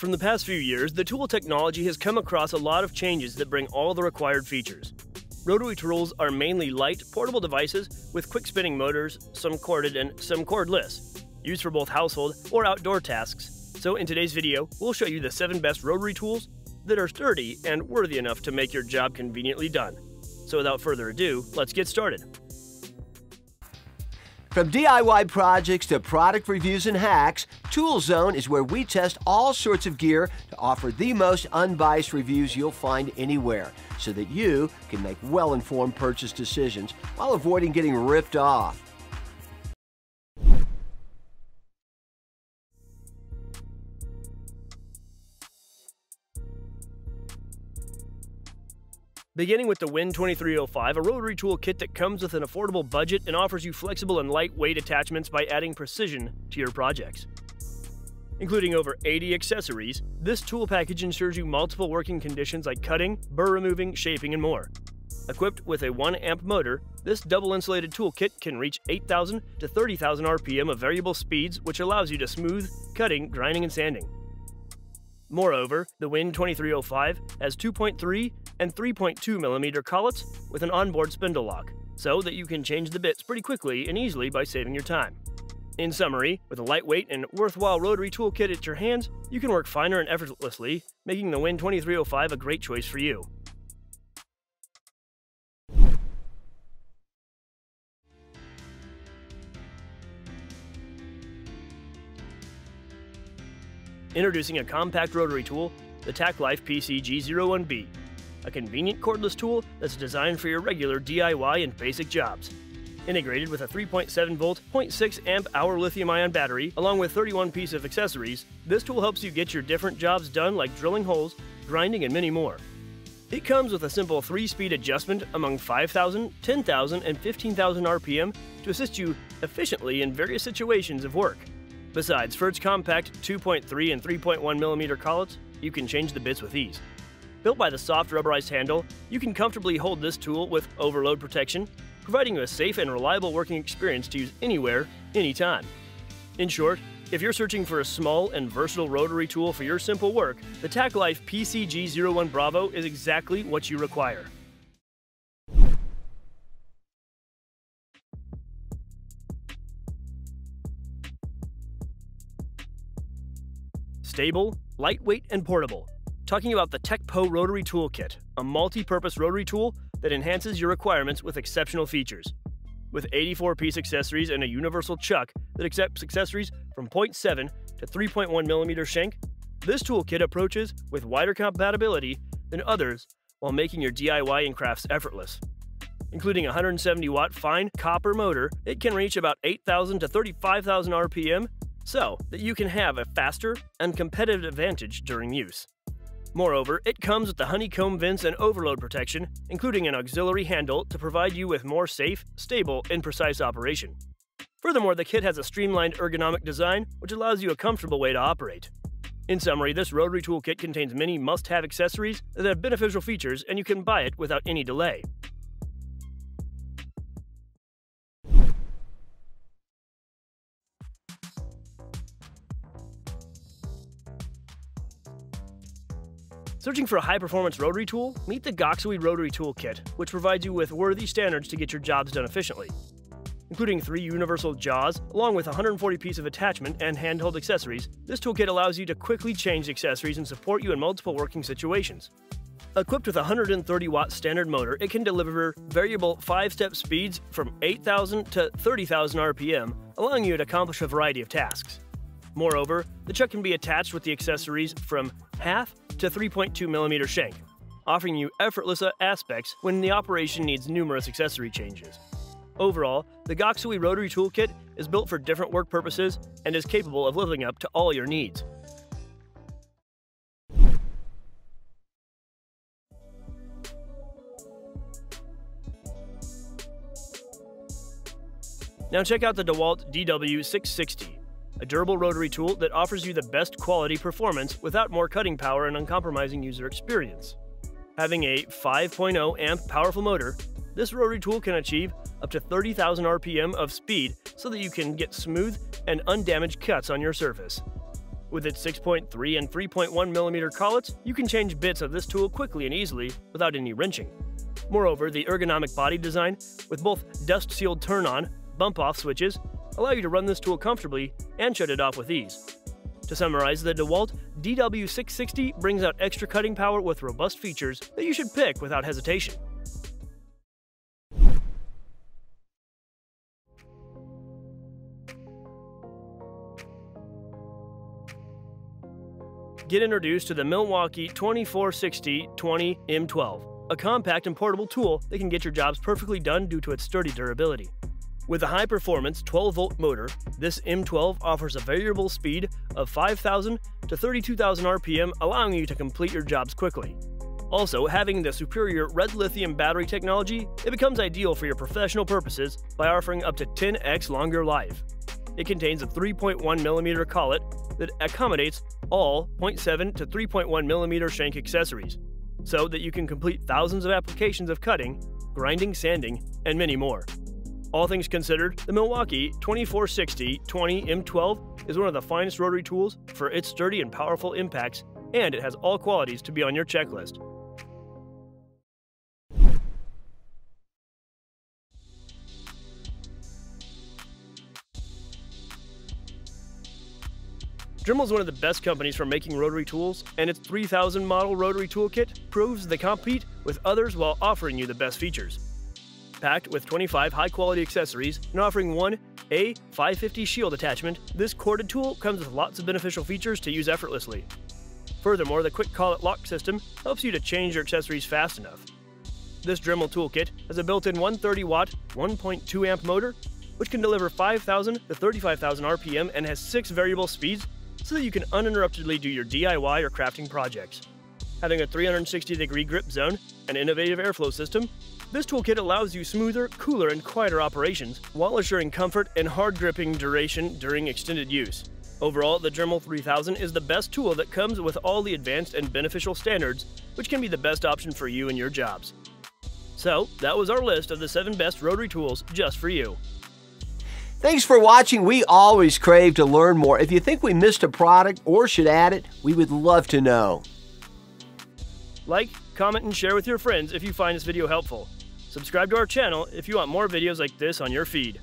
From the past few years, the tool technology has come across a lot of changes that bring all the required features. Rotary tools are mainly light, portable devices with quick spinning motors, some corded and some cordless, used for both household or outdoor tasks. So in today's video, we'll show you the 7 best rotary tools that are sturdy and worthy enough to make your job conveniently done. So without further ado, let's get started. From DIY projects to product reviews and hacks, Tools Zone is where we test all sorts of gear to offer the most unbiased reviews you'll find anywhere so that you can make well informed purchase decisions while avoiding getting ripped off. Beginning with the WEN 2305, a rotary tool kit that comes with an affordable budget and offers you flexible and lightweight attachments by adding precision to your projects. Including over 80 accessories, this tool package ensures you multiple working conditions like cutting, burr removing, shaping, and more. Equipped with a 1 amp motor, this double insulated toolkit can reach 8,000 to 30,000 RPM of variable speeds, which allows you to smooth cutting, grinding, and sanding. Moreover, the WEN 2305 has 2.3 and 3.2 millimeter collets with an onboard spindle lock, so that you can change the bits pretty quickly and easily by saving your time. In summary, with a lightweight and worthwhile rotary toolkit at your hands, you can work finer and effortlessly, making the WEN 2305 a great choice for you. Introducing a compact rotary tool, the Tacklife PC-G01B, a convenient cordless tool that's designed for your regular DIY and basic jobs. Integrated with a 3.7 volt, 0.6 amp hour lithium ion battery, along with 31 piece of accessories, this tool helps you get your different jobs done like drilling holes, grinding, and many more. It comes with a simple 3 speed adjustment among 5,000, 10,000, and 15,000 RPM to assist you efficiently in various situations of work. Besides, for its compact 2.3 and 3.1 millimeter collets, you can change the bits with ease. Built by the soft rubberized handle, you can comfortably hold this tool with overload protection, providing you a safe and reliable working experience to use anywhere, anytime. In short, if you're searching for a small and versatile rotary tool for your simple work, the Tacklife PCG01 Bravo is exactly what you require. Stable, lightweight, and portable. Talking about the TECCPO Rotary Toolkit, a multi-purpose rotary tool that enhances your requirements with exceptional features. With 84 piece accessories and a universal chuck that accepts accessories from 0.7 to 3.1 millimeter shank, this toolkit approaches with wider compatibility than others while making your DIY and crafts effortless. Including a 170 watt fine copper motor, it can reach about 8,000 to 35,000 RPM so that you can have a faster and competitive advantage during use. Moreover, it comes with the honeycomb vents and overload protection, including an auxiliary handle to provide you with more safe, stable, and precise operation. Furthermore, the kit has a streamlined ergonomic design, which allows you a comfortable way to operate. In summary, this rotary toolkit contains many must-have accessories that have beneficial features and you can buy it without any delay. Searching for a high-performance rotary tool? Meet the GOXAWEE Rotary Tool Kit, which provides you with worthy standards to get your jobs done efficiently. Including three universal jaws, along with 140 pieces of attachment and handheld accessories, this toolkit allows you to quickly change accessories and support you in multiple working situations. Equipped with a 130 watt standard motor, it can deliver variable 5-step speeds from 8,000 to 30,000 RPM, allowing you to accomplish a variety of tasks. Moreover, the chuck can be attached with the accessories from half to 3.2 millimeter shank, offering you effortless aspects when the operation needs numerous accessory changes. Overall, the GOXAWEE Rotary Toolkit is built for different work purposes and is capable of living up to all your needs. Now check out the DeWalt DW660 a durable rotary tool that offers you the best quality performance without more cutting power and uncompromising user experience. Having a 5.0 amp powerful motor, this rotary tool can achieve up to 30,000 RPM of speed so that you can get smooth and undamaged cuts on your surface. With its 6.3 and 3.1 millimeter collets, you can change bits of this tool quickly and easily without any wrenching. Moreover, the ergonomic body design, with both dust-sealed turn-on, bump-off switches, allow you to run this tool comfortably and shut it off with ease. To summarize, the DeWalt DW660 brings out extra cutting power with robust features that you should pick without hesitation. Get introduced to the Milwaukee 2460 20 M12, a compact and portable tool that can get your jobs perfectly done due to its sturdy durability. With a high performance 12 volt motor, this M12 offers a variable speed of 5,000 to 32,000 RPM, allowing you to complete your jobs quickly. Also, having the superior red lithium battery technology, it becomes ideal for your professional purposes by offering up to 10x longer life. It contains a 3.1mm collet that accommodates all 0.7 to 3.1 millimeter shank accessories, so that you can complete thousands of applications of cutting, grinding, sanding, and many more. All things considered, the Milwaukee 2460 20 M12 is one of the finest rotary tools for its sturdy and powerful impacts, and it has all qualities to be on your checklist. Dremel is one of the best companies for making rotary tools, and its 3000 model rotary toolkit proves they compete with others while offering you the best features. Packed with 25 high quality accessories and offering one A550 shield attachment, this corded tool comes with lots of beneficial features to use effortlessly. Furthermore, the quick collet lock system helps you to change your accessories fast enough. This Dremel toolkit has a built in 130 watt, 1.2 amp motor, which can deliver 5,000 to 35,000 RPM and has six variable speeds so that you can uninterruptedly do your DIY or crafting projects. Having a 360 degree grip zone, an innovative airflow system, this toolkit allows you smoother, cooler, and quieter operations while assuring comfort and hard gripping duration during extended use. Overall, the Dremel 3000 is the best tool that comes with all the advanced and beneficial standards, which can be the best option for you and your jobs. So, that was our list of the 7 best rotary tools just for you. Thanks for watching. We always crave to learn more. If you think we missed a product or should add it, we would love to know. Like, comment, and share with your friends if you find this video helpful. Subscribe to our channel if you want more videos like this on your feed.